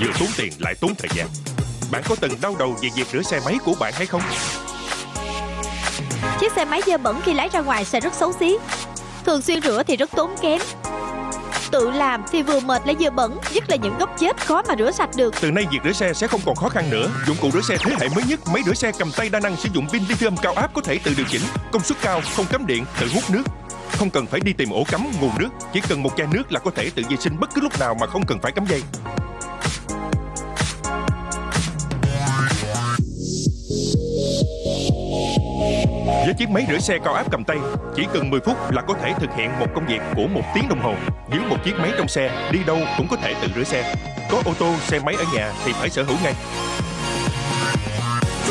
Vừa tốn tiền lại tốn thời gian. Bạn có từng đau đầu về việc rửa xe máy của bạn hay không? Chiếc xe máy dơ bẩn khi lái ra ngoài sẽ rất xấu xí. Thường xuyên rửa thì rất tốn kém. Tự làm thì vừa mệt lại vừa bẩn Nhất là những gốc chết khó mà rửa sạch được. Từ nay việc rửa xe sẽ không còn khó khăn nữa. Dụng cụ rửa xe thế hệ mới nhất Máy rửa xe cầm tay đa năng sử dụng pin lithium cao áp có thể tự điều chỉnh. Công suất cao, không cắm điện, tự hút nước. Không cần phải đi tìm ổ cắm nguồn nước. Chỉ cần một chai nước là có thể tự vệ sinh bất cứ lúc nào mà không cần phải cắm dây Với chiếc máy rửa xe cao áp cầm tay, chỉ cần 10 phút là có thể thực hiện một công việc của một tiếng đồng hồ. Giữ một chiếc máy trong xe, đi đâu cũng có thể tự rửa xe. Có ô tô, xe máy ở nhà thì phải sở hữu ngay.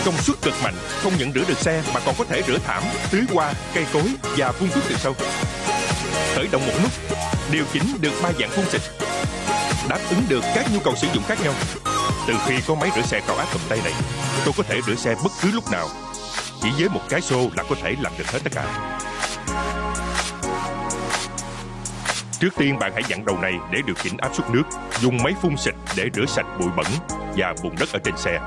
Công suất cực mạnh, không những rửa được xe mà còn có thể rửa thảm, tưới hoa, cây cối và phun thuốc từ sâu. Khởi động một nút, điều chỉnh được ba dạng phun xịt, đáp ứng được các nhu cầu sử dụng khác nhau. Từ khi có máy rửa xe cao áp cầm tay này, tôi có thể rửa xe bất cứ lúc nào chỉ với một cái xô là có thể làm được hết tất cả. Trước tiên bạn hãy dặn đầu này để điều chỉnh áp suất nước, Dùng máy phun xịt để rửa sạch bụi bẩn và bùn đất ở trên xe.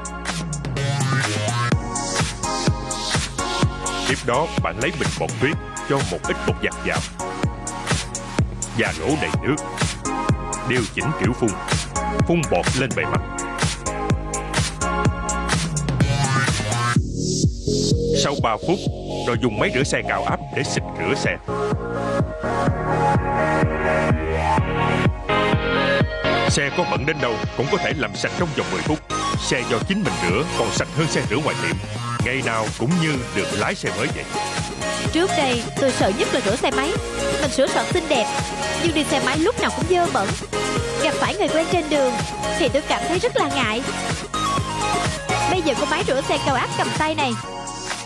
Tiếp đó, bạn lấy bình bột tuyết cho một ít bột giặt vào Và đổ đầy nước, Điều chỉnh kiểu phun. Phun bọt lên bề mặt. Sau 3 phút, rồi dùng máy rửa xe cao áp để xịt rửa xe. Xe có bẩn đến đâu cũng có thể làm sạch trong vòng 10 phút. Xe do chính mình rửa còn sạch hơn xe rửa ngoài tiệm. Ngày nào cũng như được lái xe mới vậy. Trước đây tôi sợ nhất là rửa xe máy Mình sửa soạn xinh đẹp Nhưng đi xe máy lúc nào cũng dơ bẩn Gặp phải người quen trên đường Thì tôi cảm thấy rất là ngại Bây giờ có máy rửa xe cao áp cầm tay này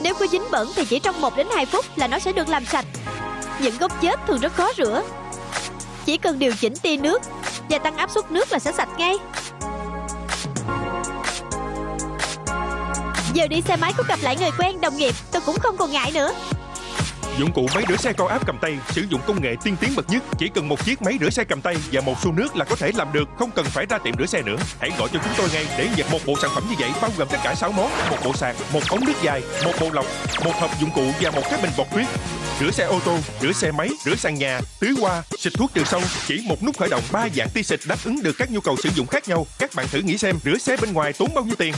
nếu có dính bẩn thì chỉ trong 1 đến 2 phút là nó sẽ được làm sạch. Những gốc chết thường rất khó rửa. Chỉ cần điều chỉnh tia nước Và tăng áp suất nước là sẽ sạch ngay. Giờ đi xe máy có gặp lại người quen, đồng nghiệp Tôi cũng không còn ngại nữa. Dụng cụ máy rửa xe cao áp cầm tay sử dụng công nghệ tiên tiến bậc nhất. Chỉ cần một chiếc máy rửa xe cầm tay và một xô nước là có thể làm được, không cần phải ra tiệm rửa xe nữa. Hãy gọi cho chúng tôi ngay để nhận một bộ sản phẩm như vậy bao gồm tất cả 6 món, một bộ sạc, một ống nước dài, một bộ lọc, một hộp dụng cụ và một cái bình bọt tuyết. Rửa xe ô tô, rửa xe máy, rửa sàn nhà, tưới hoa, xịt thuốc trừ sâu, chỉ một nút khởi động ba dạng tia xịt đáp ứng được các nhu cầu sử dụng khác nhau. Các bạn thử nghĩ xem, rửa xe bên ngoài tốn bao nhiêu tiền?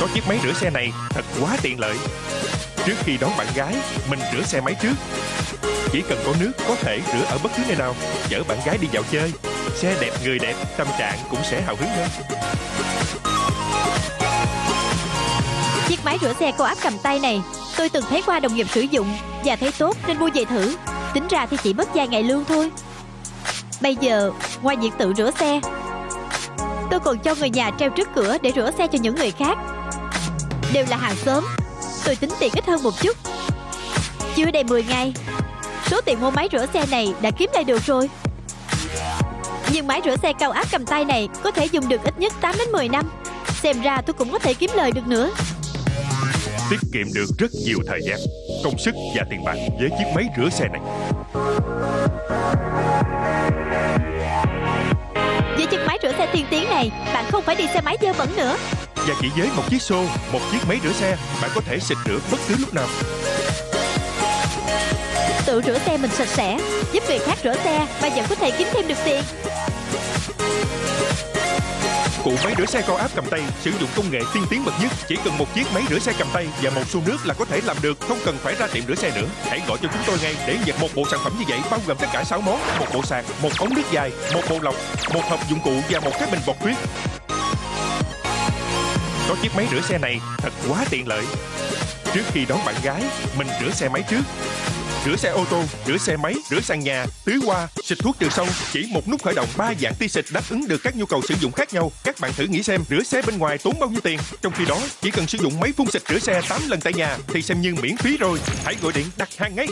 Có chiếc máy rửa xe này thật quá tiện lợi. Trước khi đón bạn gái, mình rửa xe máy trước. Chỉ cần có nước có thể rửa ở bất cứ nơi nào. Chở bạn gái đi dạo chơi. Xe đẹp, người đẹp, tâm trạng cũng sẽ hào hứng hơn. Chiếc máy rửa xe có áp cầm tay này Tôi từng thấy qua đồng nghiệp sử dụng Và thấy tốt nên mua về thử Tính ra thì chỉ mất vài ngày lương thôi Bây giờ ngoài việc tự rửa xe Tôi còn cho người nhà treo trước cửa Để rửa xe cho những người khác Đều là hàng xóm Tôi tính tiền ít hơn một chút. Chưa đầy 10 ngày Số tiền mua máy rửa xe này đã kiếm lại được rồi. Nhưng máy rửa xe cao áp cầm tay này Có thể dùng được ít nhất 8 đến 10 năm. Xem ra tôi cũng có thể kiếm lời được nữa. Tiết kiệm được rất nhiều thời gian Công sức và tiền bạc với chiếc máy rửa xe này. Với chiếc máy rửa xe tiên tiến này Bạn không phải đi xe máy dơ bẩn nữa Và chỉ với một chiếc xô, một chiếc máy rửa xe Bạn có thể xịt rửa bất cứ lúc nào Tự rửa xe mình sạch sẽ Giúp người khác rửa xe Và vẫn có thể kiếm thêm được tiền Cụ máy rửa xe cao áp cầm tay sử dụng công nghệ tiên tiến bậc nhất. Chỉ cần một chiếc máy rửa xe cầm tay và một xô nước là có thể làm được, không cần phải ra tiệm rửa xe nữa. Hãy gọi cho chúng tôi ngay để nhận một bộ sản phẩm như vậy bao gồm tất cả 6 món, một bộ sạc, một ống nước dài, một bộ lọc, một hộp dụng cụ và một cái bình bọt tuyết. Có chiếc máy rửa xe này thật quá tiện lợi. Trước khi đón bạn gái, mình rửa xe máy trước. Rửa xe ô tô, rửa xe máy, rửa sàn nhà, tưới hoa, xịt thuốc trừ sâu, chỉ một nút khởi động ba dạng ti xịt đáp ứng được các nhu cầu sử dụng khác nhau. Các bạn thử nghĩ xem, rửa xe bên ngoài tốn bao nhiêu tiền? Trong khi đó, chỉ cần sử dụng máy phun xịt rửa xe 8 lần tại nhà thì xem như miễn phí rồi. Hãy gọi điện đặt hàng ngay.